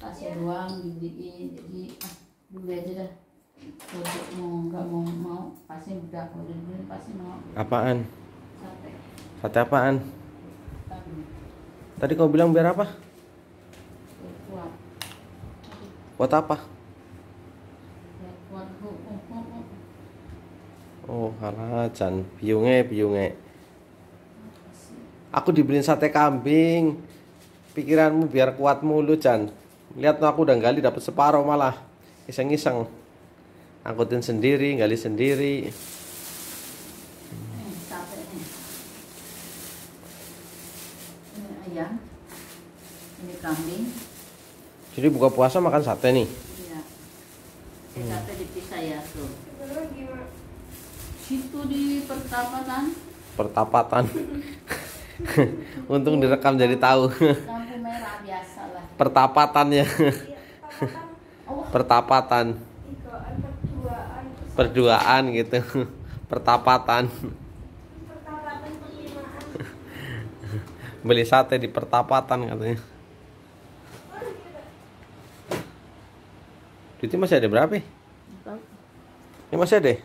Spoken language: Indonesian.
tasnya doang dibeliin jadi ah dulu aja dah kalau mau nggak mau mau pasti udah kalau dibeliin pasti mau Apaan? sate Sate apaan? Tadi kau bilang biar apa? kuat Buat apa? kuat oh, oh, oh, oh. Oh, alah, Chan. Biunge, biunge. Aku dibeliin sate kambing. Pikiranmu biar kuat mulu, Chan. Lihat tuh aku udah gali dapat separuh malah. Iseng-iseng. Angkutin sendiri, gali sendiri. Ini ayam. Ini kambing. Jadi buka puasa makan sate nih. Iya. Ini sate dipisah ya tuh. Situ di pertapatan Pertapatan. Untung direkam jadi tahu. Pertapatannya. Iya, pertapatan Oh, Pertapatan. perduaan gitu. Pertapatan. Beli sate di pertapatan katanya. Duitnya masih ada berapa? ya? Ini masih ada? ya?